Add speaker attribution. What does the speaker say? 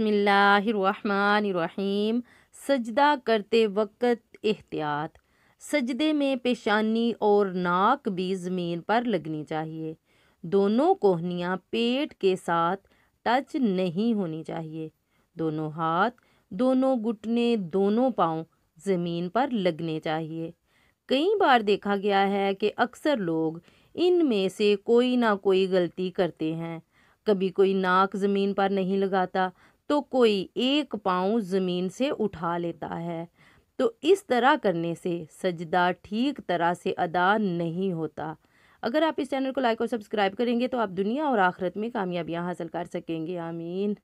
Speaker 1: बिस्मिल्लाहिर्रहमानिर्रहीम। सजदा करते वक्त एहतियात। सजदे में पेशानी और नाक भी ज़मीन पर लगनी चाहिए। दोनों कोहनियाँ पेट के साथ टच नहीं होनी चाहिए। दोनों हाथ, दोनों घुटने, दोनों पाँव ज़मीन पर लगने चाहिए। कई बार देखा गया है कि अक्सर लोग इनमें से कोई ना कोई गलती करते हैं। कभी कोई नाक ज़मीन पर नहीं लगाता तो कोई एक पाँव ज़मीन से उठा लेता है। तो इस तरह करने से सजदा ठीक तरह से अदा नहीं होता। अगर आप इस चैनल को लाइक और सब्सक्राइब करेंगे तो आप दुनिया और आखिरत में कामयाबियाँ हासिल कर सकेंगे। आमीन।